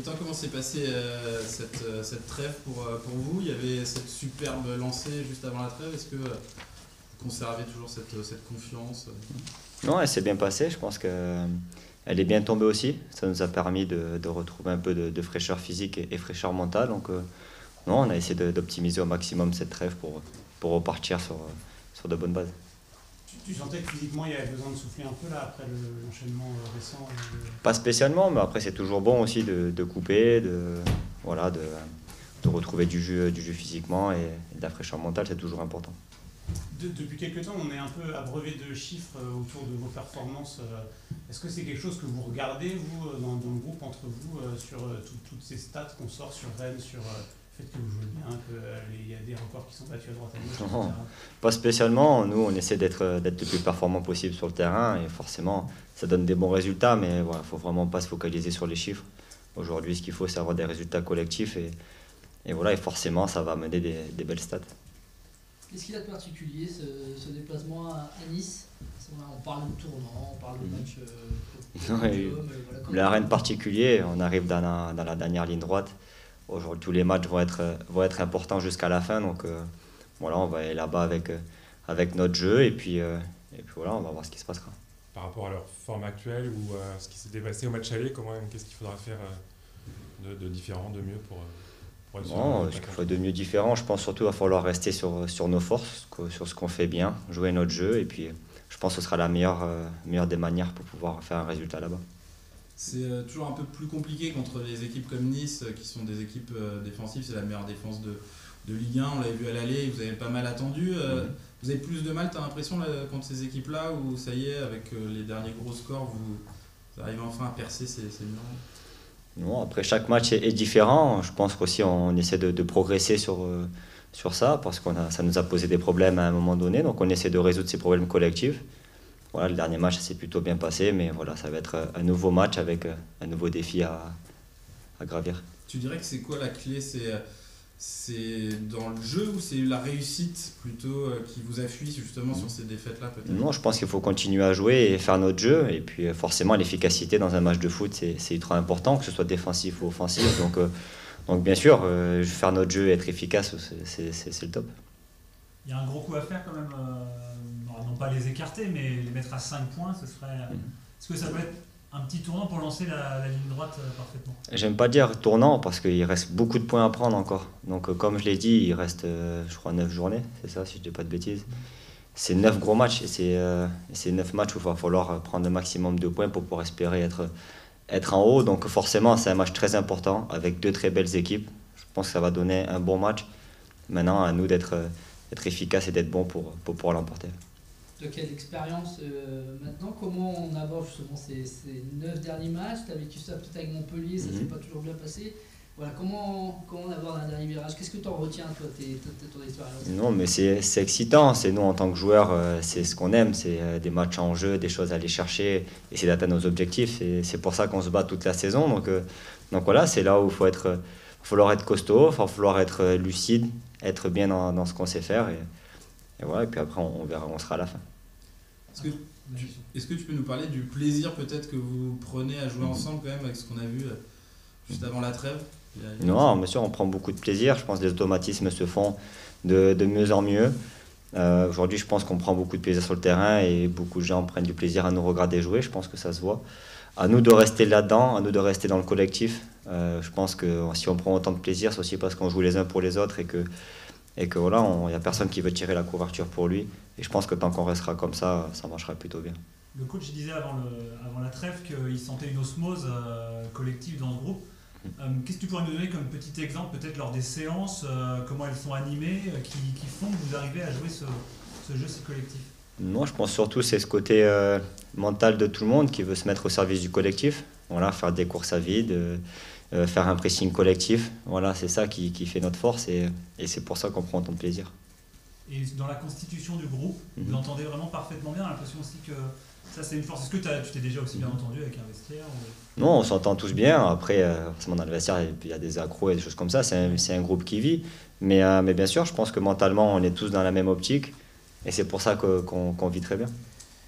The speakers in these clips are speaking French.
temps comment s'est passée euh, cette, euh, cette, trêve pour, euh, pour vous? Il y avait cette superbe lancée juste avant la trêve. Est-ce que vous conservez toujours cette, cette confiance? Non, elle s'est bien passée. Je pense qu'elle est bien tombée aussi. Ça nous a permis de, de retrouver un peu de, fraîcheur physique et, fraîcheur mentale. Donc, non, on a essayé d'optimiser au maximum cette trêve pour, pour repartir sur, sur de bonnes bases. Tu sentais que physiquement il y avait besoin de souffler un peu là après l'enchaînement euh, récent Pas spécialement, mais après c'est toujours bon aussi de, de, couper, de, voilà, de, de, retrouver du jeu, du jeu physiquement et, de la fraîcheur mentale, c'est toujours important. depuis quelques temps, on est un peu abreuvé de chiffres euh, autour de vos performances. Euh. Est-ce que c'est quelque chose que vous regardez, vous, dans, dans le groupe, entre vous, sur toutes ces stats qu'on sort sur Rennes, sur fait que vous jouez bien, qu'il y a des records qui sont battus à droite à gauche Pas spécialement. Nous, on essaie d'être le plus performant possible sur le terrain et forcément, ça donne des bons résultats, mais il voilà, ne faut vraiment pas se focaliser sur les chiffres. Aujourd'hui, ce qu'il faut, c'est avoir des résultats collectifs et, et, voilà, et forcément, ça va mener des, des belles stats. Qu'est-ce qu'il a de particulier, ce, ce, déplacement à Nice? On parle de tournant, on parle de match. Euh, voilà, rien de particulier, on arrive dans la, dans la dernière ligne droite. Aujourd'hui, tous les matchs vont être, vont être importants jusqu'à la fin. Donc euh, voilà, on va aller là-bas avec, euh, avec notre jeu et puis, euh, et puis voilà, on va voir ce qui se passera. Par rapport à leur forme actuelle ou ce qui s'est dépassé au match aller, comment, qu'est-ce qu'il faudra faire de, de, différent, de mieux pour, pour être Non, ce qu'il faut de mieux différent, je pense surtout qu'il va falloir rester sur, sur nos forces, sur ce qu'on fait bien, jouer notre jeu et puis je pense que ce sera la meilleure, meilleure des manières pour pouvoir faire un résultat là-bas. C'est euh, toujours un peu plus compliqué contre les équipes comme Nice, euh, qui sont des équipes euh, défensives. C'est la meilleure défense de, de Ligue 1. On l'avait vu à l'aller, vous avez pas mal attendu. Vous avez plus de mal, tu as l'impression, contre ces équipes-là, où ça y est, avec les derniers gros scores, vous, arrivez enfin à percer ces, ces murs non, après, chaque match est, différent. Je pense qu'aussi on essaie de, de progresser sur, sur ça, parce que ça nous a posé des problèmes à un moment donné. Donc on essaie de résoudre ces problèmes collectifs voilà, le dernier match s'est plutôt bien passé, mais voilà, ça va être un nouveau match avec euh, un nouveau défi à, à gravir. Tu dirais que c'est quoi la clé? C'est c'est dans le jeu ou c'est la réussite plutôt euh, qui vous appuie justement sur ces défaites-là peut-être? Non, je pense qu'il faut continuer à jouer et faire notre jeu. Et puis euh, forcément, l'efficacité dans un match de foot, c'est ultra important, que ce soit défensif ou offensif. Donc, donc bien sûr, faire notre jeu et être efficace, c'est le top. Il y a un gros coup à faire quand même non pas les écarter, mais les mettre à 5 points, ce serait. Mhm. Est-ce que ça peut être un petit tournant pour lancer la, ligne droite euh, parfaitement J'aime pas dire tournant parce qu'il reste beaucoup de points à prendre encore. Donc, euh, comme je l'ai dit, il reste, euh, je crois, 9 journées, c'est ça, si je dis pas de bêtises. C'est 9 gros matchs et c'est 9 matchs où il va falloir prendre le maximum de points pour pouvoir espérer être, être en haut. Donc, forcément, c'est un match très important avec deux très belles équipes. Je pense que ça va donner un bon match. Maintenant, à nous d'être efficaces et d'être bons pour, pour pouvoir l'emporter de quelle expérience euh, maintenant Comment on aborde justement ces, ces neuf derniers matchs? Tu as vécu ça peut-être avec Montpellier, ça ne s'est mhm. pas toujours bien passé. Voilà, comment, comment on aborde un dernier virage? Qu'est-ce que tu en retiens, toi, tes, ton expérience? Non, mais c'est excitant. C'est nous, en tant que joueurs, euh, c'est ce qu'on aime. C'est euh, des matchs en jeu, des choses à aller chercher, essayer d'atteindre nos objectifs. C'est pour ça qu'on se bat toute la saison. Donc, donc voilà, c'est là où il faut être, falloir être costaud, il va falloir être lucide, être bien dans, dans ce qu'on sait faire. Et, et voilà, et puis après, on, verra, on sera à la fin. Est-ce que, tu, peux nous parler du plaisir peut-être que vous prenez à jouer ensemble quand même avec ce qu'on a vu euh, juste avant la trêve? Non, bien sûr, on prend beaucoup de plaisir. Je pense que les automatismes se font de, mieux en mieux. Euh, aujourd'hui, je pense qu'on prend beaucoup de plaisir sur le terrain et beaucoup de gens prennent du plaisir à nous regarder jouer. Je pense que ça se voit. À nous de rester là-dedans, à nous de rester dans le collectif. Euh, je pense que si on prend autant de plaisir, c'est aussi parce qu'on joue les uns pour les autres et que et que voilà, il n'y a personne qui veut tirer la couverture pour lui. Et je pense que tant qu'on restera comme ça, ça marchera plutôt bien. Le coach disait avant, le, avant la trêve qu'il sentait une osmose euh, collective dans le groupe. Mm. Euh, qu'est-ce que tu pourrais nous donner comme petit exemple, peut-être lors des séances, euh, comment elles sont animées, qui, qui, font que vous arrivez à jouer ce, ce jeu si collectif? Moi, je pense surtout c'est ce côté mental de tout le monde qui veut se mettre au service du collectif. Voilà, faire des courses à vide faire un pressing collectif. Voilà, c'est ça qui, qui, fait notre force et, et c'est pour ça qu'on prend autant de plaisir. Et dans la constitution du groupe, vous mhm. l'entendez vraiment parfaitement bien. l'impression aussi que ça, c'est une force. Est-ce que tu t'es déjà aussi bien mhm. entendu avec un vestiaire Non, on s'entend tous bien. Après, euh, forcément, dans le vestiaire, il y a des accros et des choses comme ça. C'est un, un, groupe qui vit. Mais, euh, mais bien sûr, je pense que mentalement, on est tous dans la même optique. Et c'est pour ça qu'on vit très bien.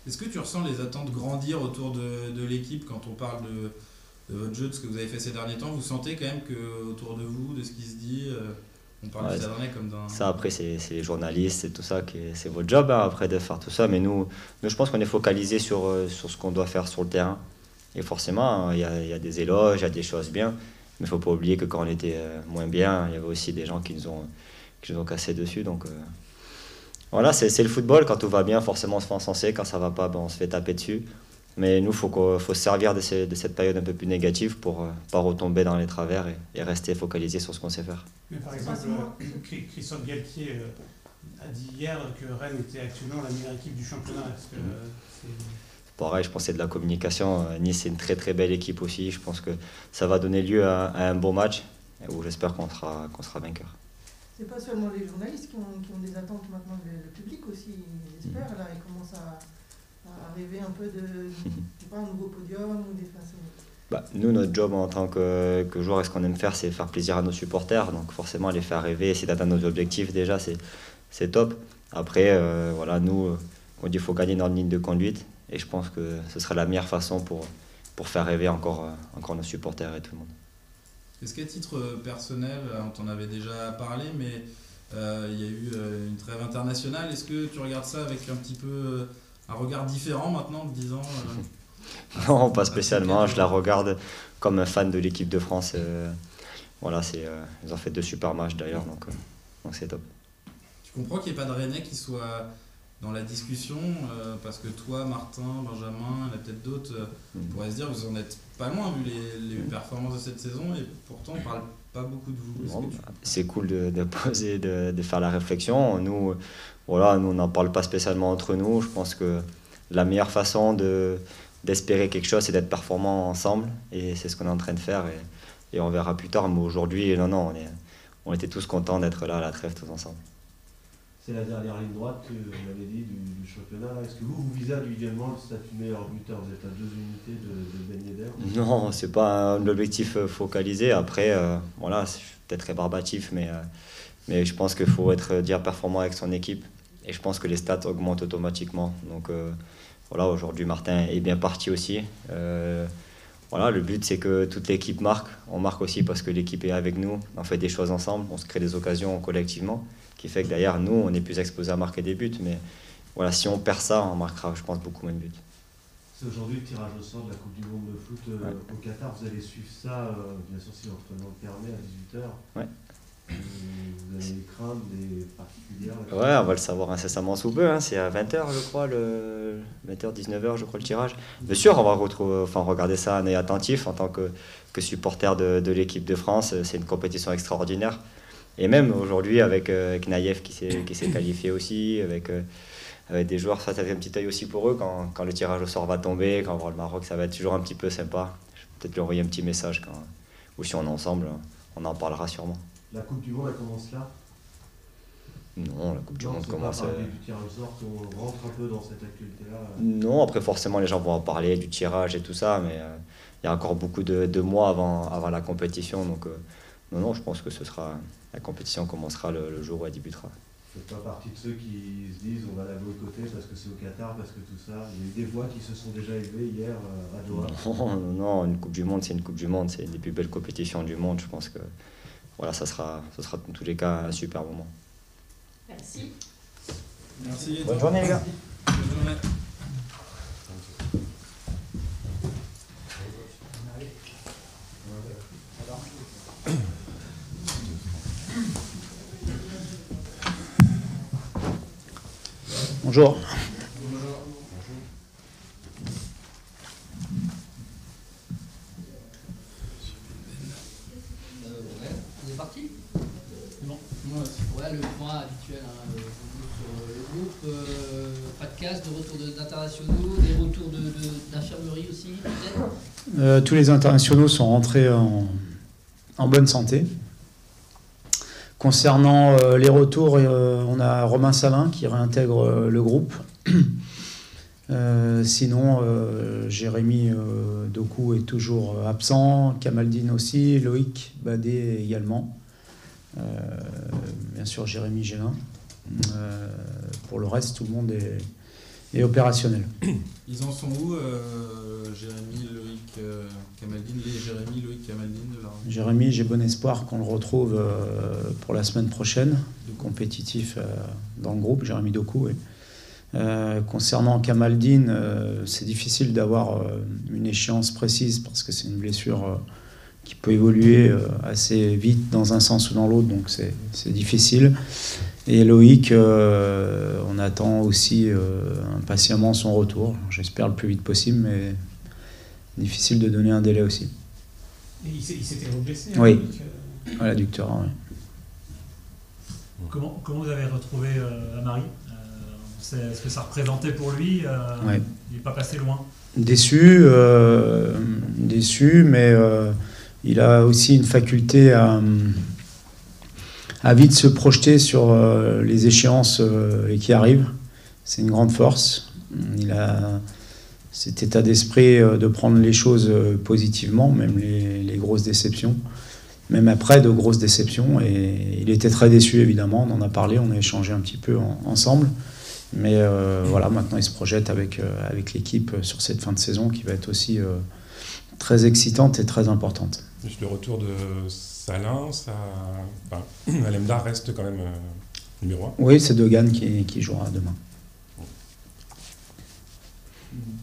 Est-ce que tu ressens les attentes grandir autour de, de l'équipe quand on parle de de votre jeu, de ce que vous avez fait ces derniers temps, vous sentez quand même que autour de vous, de ce qui se dit, euh, on parle Ouais, Stade Rennais comme d'un. Ça, après, c'est les journalistes et tout ça, c'est votre job hein, après de faire tout ça. Mais nous, nous je pense qu'on est focalisé sur, euh, sur ce qu'on doit faire sur le terrain. Et forcément, hein, il y a, il y a des éloges, il y a des choses bien. Mais il ne faut pas oublier que quand on était euh, moins bien, il y avait aussi des gens qui nous ont, qui nous ont cassé dessus. Donc euh, voilà, c'est c'est le football. Quand tout va bien, forcément, on se fait encenser. Quand ça va pas, ben, on se fait taper dessus. Mais nous, il faut, qu'on- faut se servir de, ces- de cette période un peu plus négative pour ne pas retomber dans les travers et, et rester focalisé sur ce qu'on sait faire. Mais par exemple, euh, Chri- Christophe Galtier euh, a dit hier que Rennes était actuellement la meilleure équipe du championnat. Est-ce que euh, c'est- Pareil, je pense que c'est de la communication. Euh, Nice, c'est une très très belle équipe aussi. Je pense que ça va donner lieu à, à un beau match où j'espère qu'on sera, qu'on sera vainqueur. C'est pas seulement les journalistes qui ont, qui ont des attentes maintenant, le, le public aussi, ils espèrent, là, ils commencent à, à rêver un peu de, je sais pas, un nouveau podium ou des façons. Bah, nous, notre job en tant que, que joueur, ce qu'on aime faire, c'est faire plaisir à nos supporters. Donc forcément, les faire rêver, essayer d'atteindre nos objectifs, déjà, c'est, c'est top. Après, euh, voilà, nous, euh, on dit qu'il faut gagner dans une ligne de conduite. Et je pense que ce sera la meilleure façon pour, pour faire rêver encore, euh, encore nos supporters et tout le monde. Est-ce qu'à titre personnel, on t'en avait déjà parlé, mais euh, il y a eu une trêve internationale, est-ce que tu regardes ça avec un petit peu euh, un regard différent maintenant, en disant euh, Non, pas spécialement. Je la regarde comme un fan de l'équipe de France. euh, voilà, c'est, euh, ils ont fait deux super matchs d'ailleurs, donc, euh, donc c'est top. Tu comprends qu'il n'y ait pas de Rennais qui soit dans la discussion, parce que toi, Martin, Benjamin, il y en a peut-être d'autres, euh, Mm. on pourrait se dire vous en êtes pas loin vu les, les performances de cette saison, et pourtant on parle pas beaucoup de vous. Bon, bah, C'est cool de, de poser, de, de faire la réflexion. Nous, voilà, nous on n'en parle pas spécialement entre nous. Je pense que la meilleure façon de, d'espérer quelque chose, c'est d'être performant ensemble. Et c'est ce qu'on est en train de faire. Et, et on verra plus tard. Mais aujourd'hui, non, non, on, est, on était tous contents d'être là à la trêve tous ensemble. C'est la dernière ligne droite que vous dit du, championnat. Est-ce que vous, vous visez individuellement le statut meilleur buteur? Vous êtes à deux unités de, de Ben Non, c'est pas un objectif euh, focalisé. Après, euh, voilà, c'est peut-être rébarbatif, mais, euh, mais je pense qu'il faut être dire performant avec son équipe. Et je pense que les stats augmentent automatiquement. Donc euh, voilà, aujourd'hui, Martin est bien parti aussi. Voilà, le but, c'est que toute l'équipe marque. On marque aussi parce que l'équipe est avec nous. On fait des choses ensemble. On se crée des occasions collectivement. Qui fait que d'ailleurs, nous, on est plus exposés à marquer des buts. Mais voilà, si on perd ça, on marquera, je pense, beaucoup moins de buts. C'est aujourd'hui le tirage au sort de la Coupe du Monde de foot euh, Ouais. au Qatar. Vous allez suivre ça, euh, bien sûr, si l'entraînement le permet, à 18h. Ouais. Vous avez des craintes, des particulières Ouais, on va le savoir incessamment sous peu. hein. C'est à 20h, je crois, le 20h, 19h, je crois, le tirage. Bien sûr, on va retrouver, enfin, regarder ça un œil attentif en tant que, que supporter de, de l'équipe de France. C'est une compétition extraordinaire. Et même aujourd'hui, avec, euh, avec Naïef qui s'est qualifié aussi, avec, euh, avec des joueurs, ça, ça fait un petit œil aussi pour eux quand, quand le tirage au sort va tomber, quand on va voir le Maroc, ça va être toujours un petit peu sympa. Je vais peut-être lui envoyer un petit message quand, ou si on est ensemble, on en parlera sûrement. La Coupe du Monde, elle commence là? Non, la Coupe du Non, Monde pas commence. par le euh, du tirage au sort qu'on rentre un peu dans cette actualité-là. Non, après forcément les gens vont en parler du tirage et tout ça, mais euh, il y a encore beaucoup de, de mois avant, avant la compétition. Donc euh, non, non, je pense que ce sera la compétition commencera le, le jour où elle débutera. Vous faites pas partie de ceux qui se disent on va la boycotter parce que c'est au Qatar, parce que tout ça. Il y a eu des voix qui se sont déjà élevées hier euh, à Doha. Non, non, non, une Coupe du Monde, c'est une Coupe du Monde, c'est une des plus belles compétitions du monde. Je pense que voilà, ça sera, ça sera dans tous les cas un super moment. Merci. Merci. Bonne journée les gars. Bonne journée. Bonjour. Parti? Ouais. Ouais, le point habituel, hein, euh, sur le groupe, euh, pas de casse, de retour de- d'internationaux, des retours de- de- d'infirmerie aussi, peut-être? Euh, tous les internationaux sont rentrés en, en bonne santé. Concernant euh, les retours, euh, on a Romain Salin qui réintègre euh, le groupe. Sinon, Jérémy Doku est toujours absent, Kamaldine aussi, Loïc Badé également. Bien sûr, Jérémy Gélin. Pour le reste, tout le monde est, et opérationnel. Ils en sont où, euh, Jérémy, Loïc, euh, Kamaldine Les Jérémy, Loïc, Kamaldine de la Jérémy, j'ai bon espoir qu'on le retrouve euh, pour la semaine prochaine, compétitif euh, dans le groupe, Jérémy Doku. oui. Concernant Kamaldine, c'est difficile d'avoir une échéance précise parce que c'est une blessure qui peut évoluer assez vite dans un sens ou dans l'autre, donc c'est difficile. Et Loïc, euh, on attend aussi euh, impatiemment son retour. J'espère le plus vite possible, mais difficile de donner un délai aussi. Et il s'était reblessé. Oui. hein, euh, À l'adducteur, oui. Comment, comment vous avez retrouvé euh, Amari Euh, c'est- Est-ce que ça représentait pour lui euh, Ouais. Il n'est pas passé loin? Déçu, euh, déçu, mais euh, il a aussi une faculté à, à vite se projeter sur euh, les échéances euh, et qui arrivent. C'est une grande force. Il a cet état d'esprit euh, de prendre les choses positivement, même les, grosses déceptions, même après de grosses déceptions. Et il était très déçu, évidemment. On en a parlé, on a échangé un petit peu en- ensemble. Mais voilà, maintenant il se projette avec, avec l'équipe sur cette fin de saison qui va être aussi très excitante et très importante. Le retour de Salin, ça, enfin, Alemdar reste quand même euh, numéro 1. Oui, c'est Degan qui, qui jouera demain.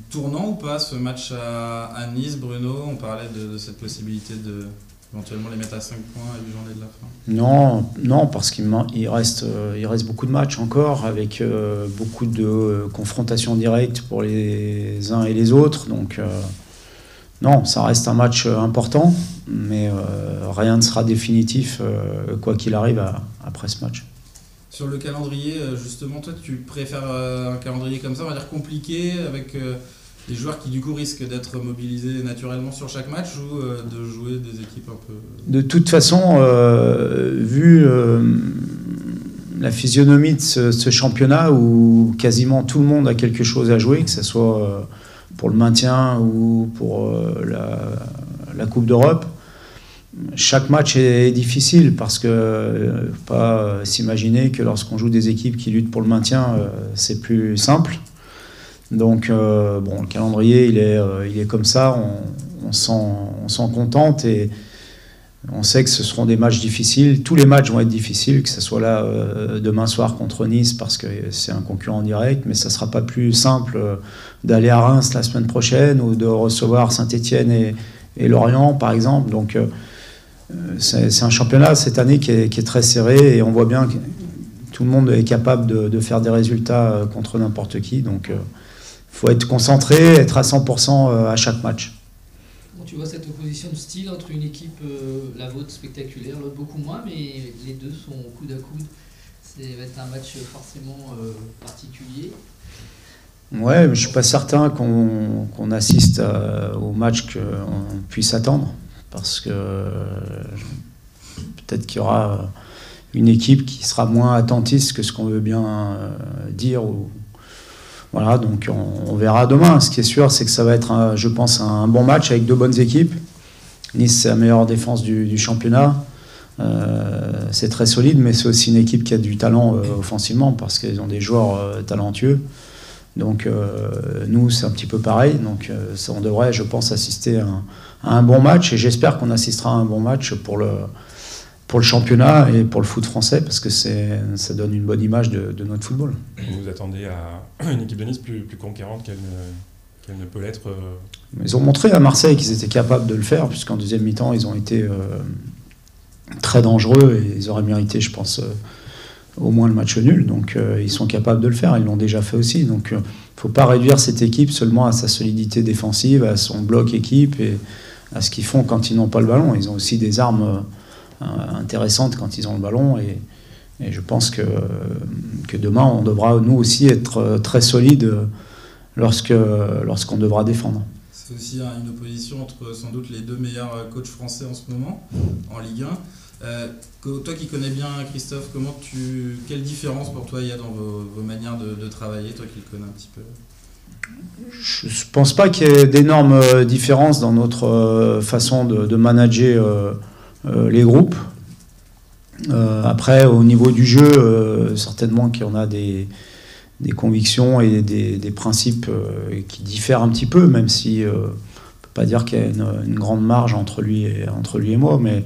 Tournant ou pas ce match à, à Nice, Bruno? On parlait de, de cette possibilité de éventuellement les mettre à 5 points à 8 journées de la fin. Non, non parce qu'il man- il reste, euh, il reste beaucoup de matchs encore, avec euh, beaucoup de euh, confrontations directes pour les uns et les autres. Donc, euh, non, ça reste un match euh, important, mais euh, rien ne sera définitif, euh, quoi qu'il arrive, à- après ce match. Sur le calendrier, justement, toi, tu préfères un calendrier comme ça, on va dire compliqué, avec euh, des joueurs qui du coup risquent d'être mobilisés naturellement sur chaque match ou de jouer des équipes un peu. De toute façon, vu la physionomie de ce, ce championnat où quasiment tout le monde a quelque chose à jouer, que ce soit pour le maintien ou pour euh, la, Coupe d'Europe, chaque match est difficile parce que euh, faut pas euh, s'imaginer que lorsqu'on joue des équipes qui luttent pour le maintien, euh, c'est plus simple. Donc, euh, bon, le calendrier, il est, euh, il est comme ça, on, on s'en contente et on sait que ce seront des matchs difficiles. Tous les matchs vont être difficiles, que ce soit là euh, demain soir contre Nice parce que c'est un concurrent direct, mais ça ne sera pas plus simple euh, d'aller à Reims la semaine prochaine ou de recevoir Saint-Etienne et, Lorient, par exemple. Donc, euh, c'est un championnat cette année qui est, très serré et on voit bien que tout le monde est capable de, de faire des résultats contre n'importe qui. Donc, il faut être concentré, être à 100% euh, à chaque match. Tu vois cette opposition de style entre une équipe, euh, la vôtre spectaculaire, l'autre beaucoup moins, mais les deux sont coude à coude Ça va être un match forcément euh, particulier. Ouais, je suis pas certain qu'on assiste à- au match qu'on puisse attendre. Parce que euh, peut-être qu'il y aura une équipe qui sera moins attentiste que ce qu'on veut bien euh, dire. Ou, voilà, donc on, verra demain. Ce qui est sûr, c'est que ça va être, je pense, un bon match avec deux bonnes équipes. Nice, c'est la meilleure défense du, championnat. Euh, c'est très solide, mais c'est aussi une équipe qui a du talent euh, offensivement parce qu'ils ont des joueurs euh, talentueux. Donc nous, c'est un petit peu pareil. Donc on devrait, je pense, assister à un bon match et j'espère qu'on assistera à un bon match pour le, pour le championnat et pour le foot français parce que c'est, ça donne une bonne image de, de notre football. Vous vous attendez à une équipe de Nice plus, plus conquérante qu'elle ne, peut l'être euh, Ils ont montré à Marseille qu'ils étaient capables de le faire puisqu'en deuxième mi-temps, ils ont été euh, très dangereux et ils auraient mérité, je pense, euh, au moins le match nul. Donc euh, ils sont capables de le faire, ils l'ont déjà fait aussi. Donc il ne faut pas réduire cette équipe seulement à sa solidité défensive, à son bloc équipe et à ce qu'ils font quand ils n'ont pas le ballon. Ils ont aussi des armes euh, intéressantes quand ils ont le ballon et, et je pense que, que demain on devra nous aussi être euh, très solides lorsque, lorsqu'on devra défendre. C'est aussi hein, une opposition entre sans doute les deux meilleurs euh, coachs français en ce moment en Ligue 1. Euh, que- toi qui connais bien Christophe, comment tu, quelle différence pour toi il y a dans vos, vos manières de, de travailler, toi qui le connais un petit peu? Je ne pense pas qu'il y ait d'énormes euh, différences dans notre euh, façon de, de manager euh, euh, les groupes. Euh, après, au niveau du jeu, euh, certainement qu'il en a des, des convictions et des, des principes qui diffèrent un petit peu, même si on ne peut pas dire qu'il y a une, une, grande marge entre lui et, entre lui et moi, mais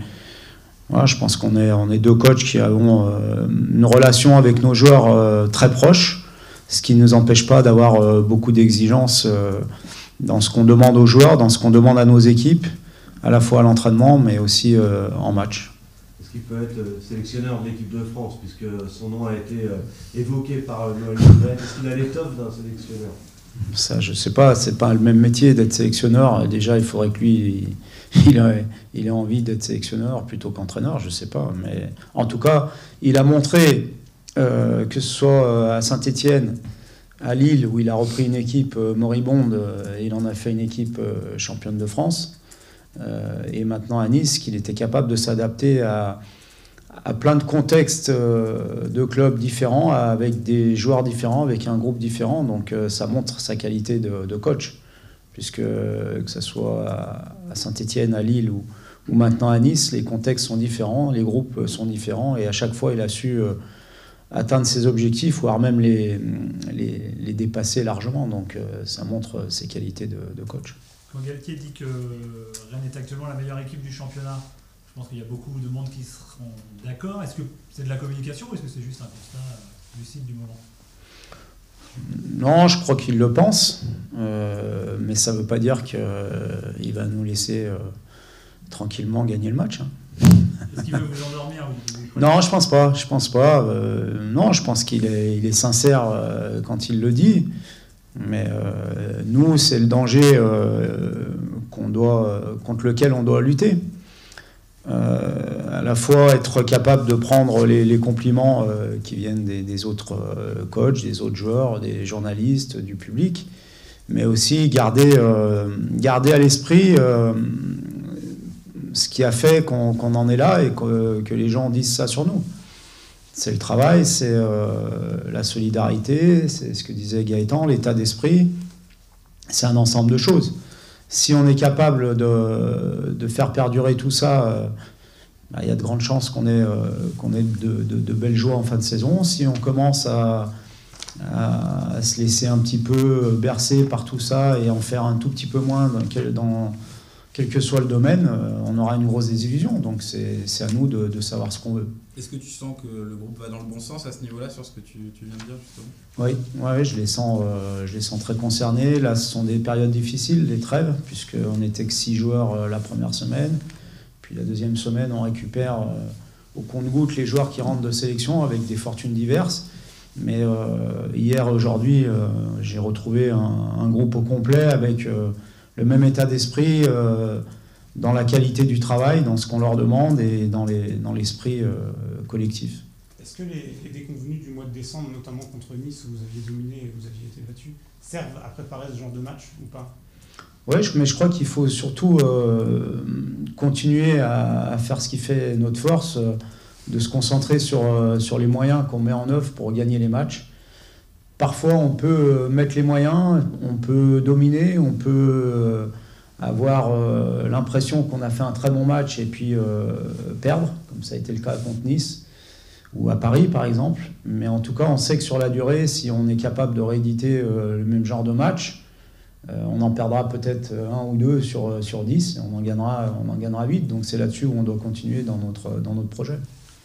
voilà, je pense qu'on est, on est deux coachs qui avons une relation avec nos joueurs très proche, ce qui ne nous empêche pas d'avoir beaucoup d'exigences dans ce qu'on demande aux joueurs, dans ce qu'on demande à nos équipes, à la fois à l'entraînement, mais aussi en match. Est-ce qu'il peut être euh, sélectionneur de l'équipe de France, puisque son nom a été euh, évoqué par Noël Est-ce qu'il a l'étoffe d'un sélectionneur? Ça, je sais pas. C'est pas le même métier d'être sélectionneur. Déjà, il faudrait que lui, il ait, il ait envie d'être sélectionneur plutôt qu'entraîneur. Je sais pas. Mais en tout cas, il a montré euh, que ce soit à Saint-Étienne, à Lille, où il a repris une équipe moribonde, et il en a fait une équipe championne de France euh, et maintenant à Nice, qu'il était capable de s'adapter à, plein de contextes euh, de clubs différents, avec des joueurs différents, avec un groupe différent. Donc euh, ça montre sa qualité de, coach, puisque que ce soit à Saint-Étienne, à Lille ou, maintenant à Nice, les contextes sont différents, les groupes sont différents, et à chaque fois il a su atteindre ses objectifs, voire même les, dépasser largement. Donc ça montre ses qualités de coach. Quand Galtier dit que Rennes est actuellement la meilleure équipe du championnat, je pense qu'il y a beaucoup de monde qui seront d'accord. Est-ce que c'est de la communication ou est-ce que c'est juste un constat euh, lucide du moment? Non, je crois qu'il le pense, euh, mais ça ne veut pas dire qu'il euh, va nous laisser tranquillement gagner le match. Hein. Est-ce qu'il veut vous endormir Non, je pense pas. Je pense pas. non, je pense qu'il est, il est sincère quand il le dit. Mais euh, nous, c'est le danger euh, qu'on doit, contre lequel on doit lutter. Euh, à la fois être capable de prendre les, compliments qui viennent des, autres coachs, des autres joueurs, des journalistes, du public, mais aussi garder, à l'esprit ce qui a fait qu'on en est là et que les gens disent ça sur nous. C'est le travail, c'est euh, la solidarité, c'est ce que disait Gaëtan, l'état d'esprit. C'est un ensemble de choses. Si on est capable de, faire perdurer tout ça, euh, bah, il y a de grandes chances qu'on ait, euh, qu'on ait de, belles joies en fin de saison. Si on commence à, à, se laisser un petit peu bercer par tout ça et en faire un tout petit peu moins dans quel que soit le domaine, on aura une grosse désillusion. Donc c'est à nous de savoir ce qu'on veut. Est-ce que tu sens que le groupe va dans le bon sens à ce niveau-là, sur ce que tu, viens de dire justement? Oui, ouais, je, les sens, euh, je les sens très concernés. Là, ce sont des périodes difficiles, les trêves, puisqu'on n'était que six joueurs euh, la première semaine. Puis la deuxième semaine, on récupère euh, au compte-goutte les joueurs qui rentrent de sélection avec des fortunes diverses. Mais hier, aujourd'hui, j'ai retrouvé un, un, groupe au complet avec le même état d'esprit dans la qualité du travail, dans ce qu'on leur demande et dans l'esprit euh, collectif. Est-ce que les, déconvenus du mois de décembre, notamment contre Nice, où vous aviez dominé et vous aviez été battu, servent à préparer ce genre de match ou pas? Oui, mais je crois qu'il faut surtout euh, continuer à, faire ce qui fait notre force, euh, de se concentrer sur, sur les moyens qu'on met en œuvre pour gagner les matchs. Parfois, on peut mettre les moyens, on peut dominer, on peut avoir euh, l'impression qu'on a fait un très bon match et puis euh, perdre, comme ça a été le cas contre Nice ou à Paris par exemple. Mais en tout cas, on sait que sur la durée, si on est capable de rééditer euh, le même genre de match, on en perdra peut-être un ou deux sur, sur 10 et on en gagnera, on en gagnera 8. Donc c'est là-dessus où on doit continuer dans notre, dans notre projet.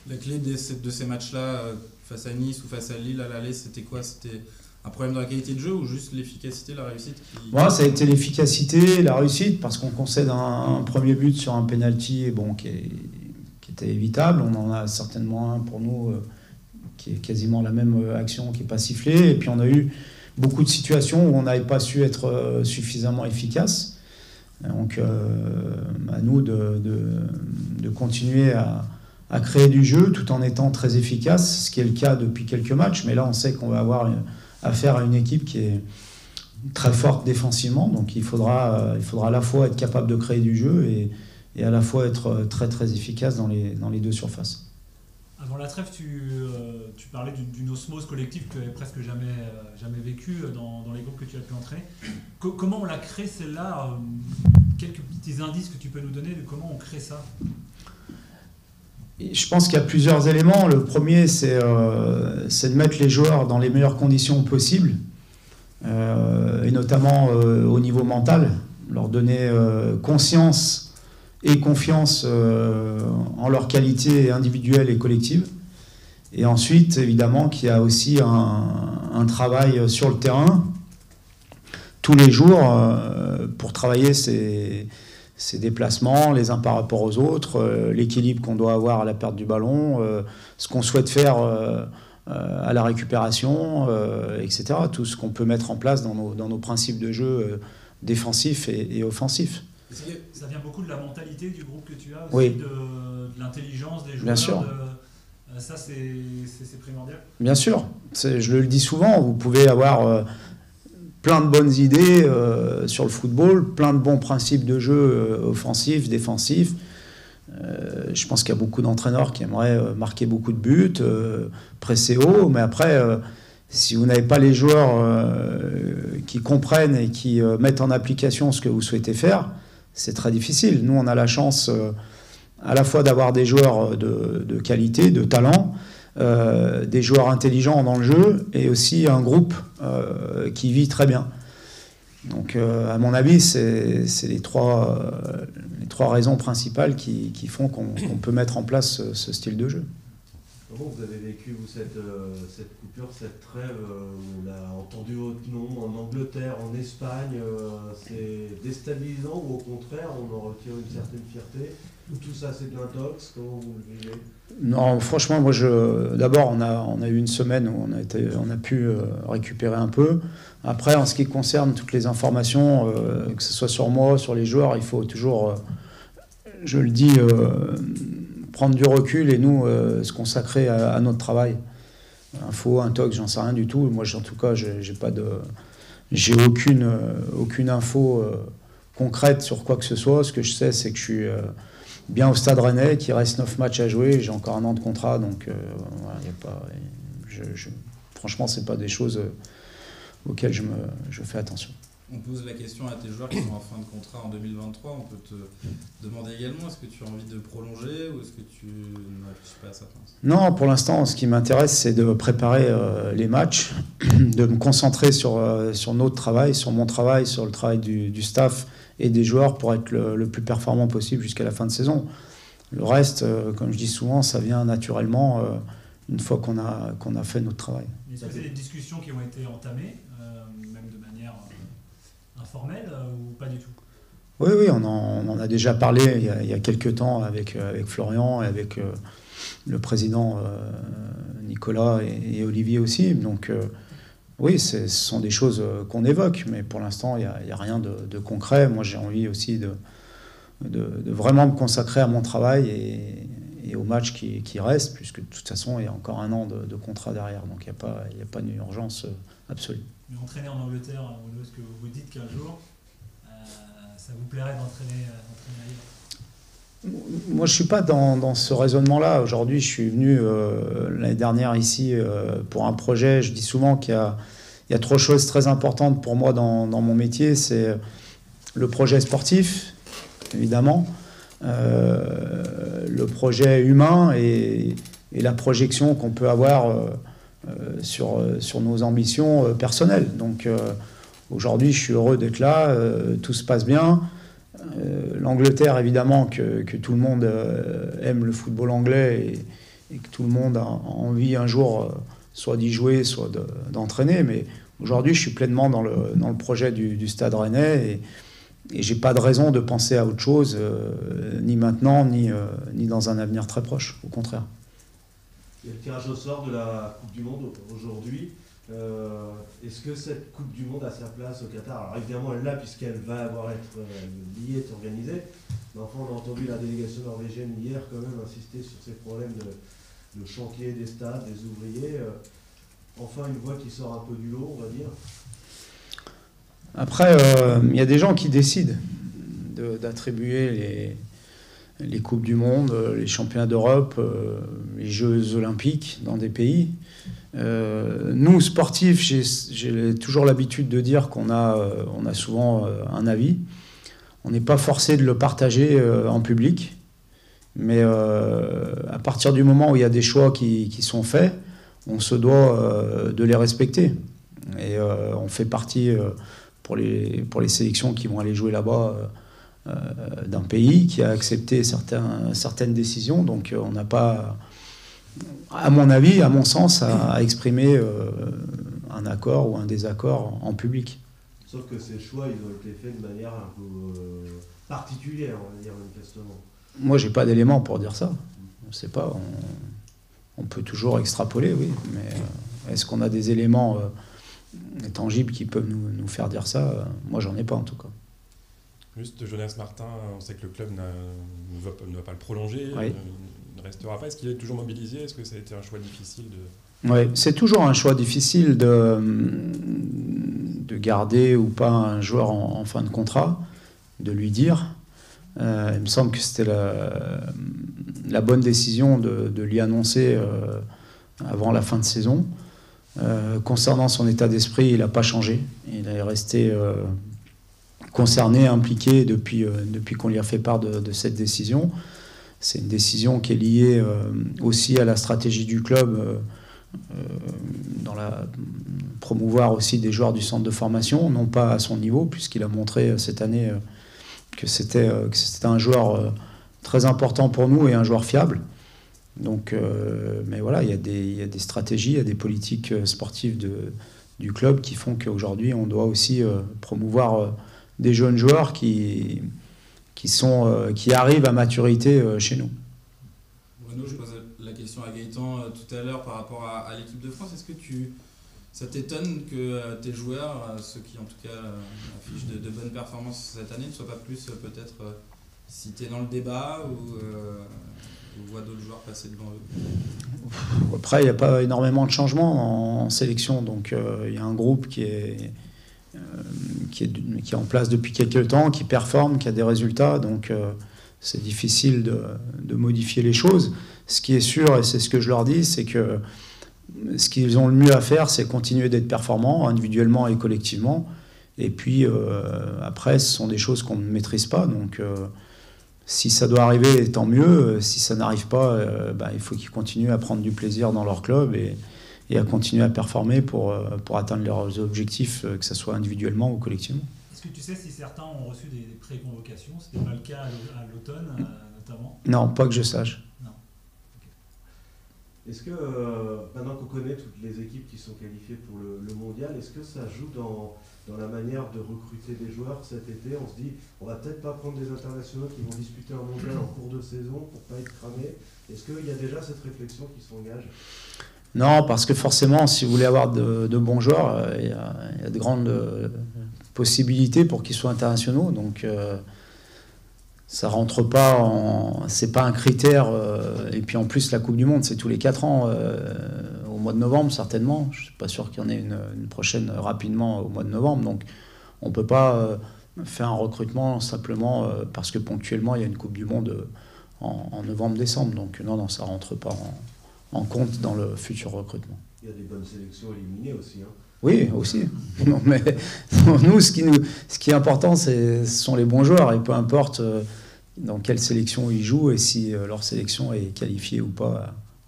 La clé de ces matchs-là, face à Nice ou face à Lille à l'aller, c'était quoi? C'était un problème de la qualité de jeu ou juste l'efficacité, la réussite Moi, ça a été l'efficacité, la réussite, parce qu'on concède un, premier but sur un penalty bon, qui, était évitable. On en a certainement un pour nous euh, qui est quasiment la même euh, action qui n'est pas sifflée. Et puis on a eu beaucoup de situations où on n'avait pas su être euh, suffisamment efficace. Donc à nous de, continuer à, à, créer du jeu tout en étant très efficace, ce qui est le cas depuis quelques matchs. Mais là, on sait qu'on va avoir affaire à une équipe qui est très forte défensivement. Donc il faudra, euh, il faudra à la fois être capable de créer du jeu et, et à la fois être euh, très très efficace dans les, dans les deux surfaces. Avant la trêve, tu, euh, tu parlais d'une osmose collective que tu n'avais presque jamais, jamais vécue dans, dans, les groupes que tu as pu entrer. comment on l'a créé celle-là Quelques petits indices que tu peux nous donner de comment on crée ça? Je pense qu'il y a plusieurs éléments. Le premier, c'est de mettre les joueurs dans les meilleures conditions possibles, et notamment au niveau mental, leur donner conscience et confiance en leur qualité individuelle et collective. Et ensuite, évidemment, qu'il y a aussi un, travail sur le terrain, tous les jours, euh, pour travailler ces, déplacements, les uns par rapport aux autres, euh, l'équilibre qu'on doit avoir à la perte du ballon, euh, ce qu'on souhaite faire à la récupération, etc. Tout ce qu'on peut mettre en place dans nos, principes de jeu défensifs et, offensifs. Ça vient beaucoup de la mentalité du groupe que tu as, aussi de, l'intelligence des joueurs. Bien sûr. Euh, ça, c'est primordial Bien sûr. Je le dis souvent, vous pouvez avoir euh, plein de bonnes idées euh, sur le football, plein de bons principes de jeu offensifs, défensifs. je pense qu'il y a beaucoup d'entraîneurs qui aimeraient marquer beaucoup de buts, presser haut, mais après, si vous n'avez pas les joueurs qui comprennent et qui mettent en application ce que vous souhaitez faire, c'est très difficile. Nous, on a la chance à la fois d'avoir des joueurs de, qualité, de talent, euh, des joueurs intelligents dans le jeu et aussi un groupe euh, qui vit très bien. Donc, euh, à mon avis, c'est les trois, les trois raisons principales qui, font qu'on peut mettre en place ce, style de jeu. Comment vous avez vécu cette, cette coupure, cette trêve On a entendu votre nom en Angleterre, en Espagne. c'est déstabilisant ou au contraire, on en retire une certaine fierté? Tout ça, c'est de l'intox vous vivez? Non, franchement, moi, je... d'abord, on a, on a eu une semaine où on a, été, on a pu euh, récupérer un peu. Après, en ce qui concerne toutes les informations, euh, que ce soit sur moi, sur les joueurs, il faut toujours, euh, je le dis, prendre du recul et nous se consacrer à, notre travail. Info, intox, j'en sais rien du tout. Moi, en tout cas, j'ai pas de, j'ai aucune, aucune info concrète sur quoi que ce soit. Ce que je sais, c'est que je suis bien au Stade Rennais, qui reste 9 matchs à jouer. J'ai encore un an de contrat, donc euh, y a pas, je, je, franchement, ce pas des choses euh, auxquelles je, me, je fais attention. On pose la question à tes joueurs qui sont en fin de contrat en 2023. On peut te demander également est-ce que tu as envie de prolonger ou est-ce que tu ne réfléchis pas à ça Non, pour l'instant, ce qui m'intéresse, c'est de préparer euh, les matchs, de me concentrer sur, sur notre travail, sur mon travail, sur le travail du, du staff et des joueurs pour être le, plus performant possible jusqu'à la fin de saison. Le reste, euh, comme je dis souvent, ça vient naturellement euh, une fois qu'on a, qu'on a fait notre travail. Est-ce que c'est des discussions qui ont été entamées, euh, même de manière informelle, ou pas du tout? Oui, oui, on en, a déjà parlé il y a, quelques temps avec, avec Florian et avec le président Nicolas et, Olivier aussi. Donc oui, ce sont des choses euh, qu'on évoque, mais pour l'instant, il n'y a, rien de, concret. Moi, j'ai envie aussi de, vraiment me consacrer à mon travail et, au match qui, reste, puisque de toute façon, il y a encore un an de, contrat derrière. Donc, il n'y a pas, il a pas d'urgence euh, absolue. Mais entraîner en Angleterre, est-ce que vous dites qu'un jour, euh, ça vous plairait d'entraîner ailleurs moi, je ne suis pas dans, ce raisonnement-là. Aujourd'hui, je suis venu l'année dernière ici pour un projet. Je dis souvent qu'il y y a trois choses très importantes pour moi dans, mon métier. C'est le projet sportif, évidemment, euh, le projet humain et, la projection qu'on peut avoir euh, euh, sur, sur nos ambitions personnelles. Donc aujourd'hui, je suis heureux d'être là, tout se passe bien. L'Angleterre, évidemment, que, tout le monde aime le football anglais et, que tout le monde a envie un jour soit d'y jouer, soit d'entraîner. mais Aujourd'hui, je suis pleinement dans le, dans le projet du, Stade Rennais et, et j'ai pas de raison de penser à autre chose, euh, ni maintenant, ni, euh, ni dans un avenir très proche, au contraire. Il y a le tirage au sort de la Coupe du Monde aujourd'hui. Euh, est-ce que cette Coupe du Monde a sa place au Qatar? Alors évidemment, elle l'a puisqu'elle va avoir être liée, est organisée. Mais enfin, on a entendu la délégation norvégienne hier quand même insister sur ces problèmes de, chantier des stades, des ouvriers enfin une voix qui sort un peu du lot, on va dire Après, euh, il y a des gens qui décident d'attribuer les, les Coupes du Monde, les Championnats d'Europe, euh, les Jeux Olympiques dans des pays. Euh, nous, sportifs, j'ai toujours l'habitude de dire qu'on a, on a souvent un avis. On n'est pas forcé de le partager en public. Mais euh, à partir du moment où il y a des choix qui, sont faits, on se doit euh, de les respecter. Et euh, on fait partie, euh, pour, les, pour les sélections qui vont aller jouer là-bas, euh, d'un pays qui a accepté certains, certaines décisions. Donc on n'a pas, à mon avis, à mon sens, à, à exprimer euh, un accord ou un désaccord en public. Sauf que ces choix, ils ont été faits de manière un peu euh, particulière, on va dire, manifestement. Moi, j'ai pas d'éléments pour dire ça. On sait pas. On, on peut toujours extrapoler, oui. Mais euh, est-ce qu'on a des éléments euh, tangibles qui peuvent nous, nous faire dire ça? Euh, Moi, j'en ai pas en tout cas. Juste Jonas Martin, on sait que le club ne va, pas- ne va pas le prolonger, Oui. euh, ne restera pas. Est-ce qu'il est toujours mobilisé? Est-ce que ça a été un choix difficile de... Ouais, c'est toujours un choix difficile de, de garder ou pas un joueur en, en fin de contrat, de lui dire. Euh, il me semble que c'était la, la bonne décision de, de lui annoncer euh, avant la fin de saison. Euh, concernant son état d'esprit, il n'a pas changé. Il est resté euh, concerné, impliqué depuis, euh, depuis qu'on lui a fait part de, cette décision. C'est une décision qui est liée euh, aussi à la stratégie du club. euh, dans la promouvoir aussi des joueurs du centre de formation, non pas à son niveau, puisqu'il a montré cette année que c'était un joueur très important pour nous et un joueur fiable. Donc, mais voilà, il y, a des, y a des stratégies, il y a des politiques sportives de, du club qui font qu'aujourd'hui, on doit aussi promouvoir des jeunes joueurs qui, qui, sont, euh, qui arrivent à maturité euh, chez nous. Bruno, je posais la question à Gaëtan euh, tout à l'heure par rapport à, à l'équipe de France. Est-ce que tu, ça t'étonne que tes joueurs, ceux qui en tout cas affichent de, de bonnes performances cette année, ne soient pas plus peut-être cités dans le débat ou, euh, ou voient d'autres joueurs passer devant eux? Après, il n'y a pas énormément de changements en, sélection, donc euh, il y a un groupe qui est, qui, est, qui est en place depuis quelques temps, qui performe, qui a des résultats, donc euh, c'est difficile de, de modifier les choses. Ce qui est sûr, et c'est ce que je leur dis, c'est que ce qu'ils ont le mieux à faire, c'est continuer d'être performants, individuellement et collectivement. Et puis euh, après, ce sont des choses qu'on ne maîtrise pas, donc euh, si ça doit arriver, tant mieux. Si ça n'arrive pas, euh, bah, il faut qu'ils continuent à prendre du plaisir dans leur club et, et à continuer à performer pour, euh, pour atteindre leurs objectifs, euh, que ce soit individuellement ou collectivement. Est-ce que tu sais si certains ont reçu des, des pré-convocations? C'était pas le cas à l'au- à l'automne, euh, notamment? Non, pas que je sache. Est-ce que, euh, maintenant qu'on connaît toutes les équipes qui sont qualifiées pour le, le mondial, est-ce que ça joue dans, dans la manière de recruter des joueurs cet été? On se dit, on va peut-être pas prendre des internationaux qui vont disputer un mondial en cours de saison pour pas être cramés. Est-ce qu'il y a déjà cette réflexion qui s'engage? Non, parce que forcément, si vous voulez avoir de, bons joueurs, euh, il y, a, de grandes euh, possibilités pour qu'ils soient internationaux. Donc, euh, ça rentre pas en. C'est pas un critère. et puis en plus, la Coupe du Monde, c'est tous les 4 ans, au mois de novembre, certainement. Je suis pas sûr qu'il y en ait une, prochaine rapidement au mois de novembre. Donc, on peut pas faire un recrutement simplement parce que ponctuellement, il y a une Coupe du Monde en, en novembre-décembre. Donc, non, non, ça rentre pas en en compte dans le futur recrutement. Il y a des bonnes sélections éliminées aussi. Hein. Oui, aussi. Non, mais nous, ce qui, nous, ce qui est important, c'est- ce sont les bons joueurs, et peu importe euh, dans quelle sélection ils jouent et si euh, leur sélection est qualifiée ou pas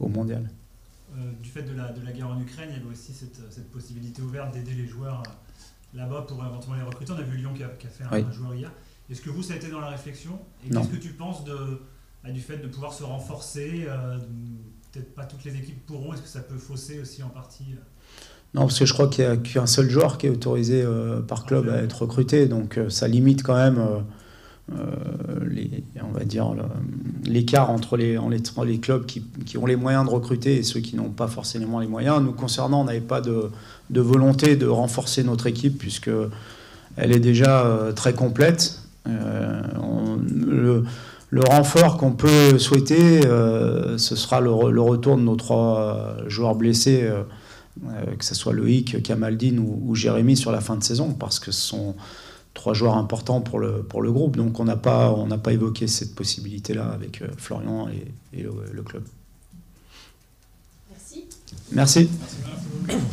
euh, au mondial. Euh, du fait de la, de la guerre en Ukraine, il y avait aussi cette, cette possibilité ouverte d'aider les joueurs là-bas pour éventuellement les recruter. On a vu Lyon qui a, qui a fait un, Oui. un joueur hier. Est-ce que vous, ça a été dans la réflexion? Et Non. qu'est-ce que tu penses de, bah, du fait de pouvoir se renforcer euh, Peut-être pas toutes les équipes pourront. Est-ce que ça peut fausser aussi en partie euh, Non, parce que je crois qu'il n'y a qu'un seul joueur qui est autorisé euh, par club à être recruté, donc euh, ça limite quand même euh, les, on va dire le- l'écart entre les, entre les clubs qui, qui ont les moyens de recruter et ceux qui n'ont pas forcément les moyens. Nous concernant, on n'avait pas de, de volonté de renforcer notre équipe puisque elle est déjà très complète. On- le, le renfort qu'on peut souhaiter, euh, ce sera le, re- le retour de nos trois euh, joueurs blessés. euh, que ce soit Loïc, Kamaldine ou, ou Jérémy sur la fin de saison, parce que ce sont trois joueurs importants pour le, pour le groupe. Donc on n'a pas, on n'a pas évoqué cette possibilité-là avec euh, Florian et, et le, le club. Merci. Merci. Merci.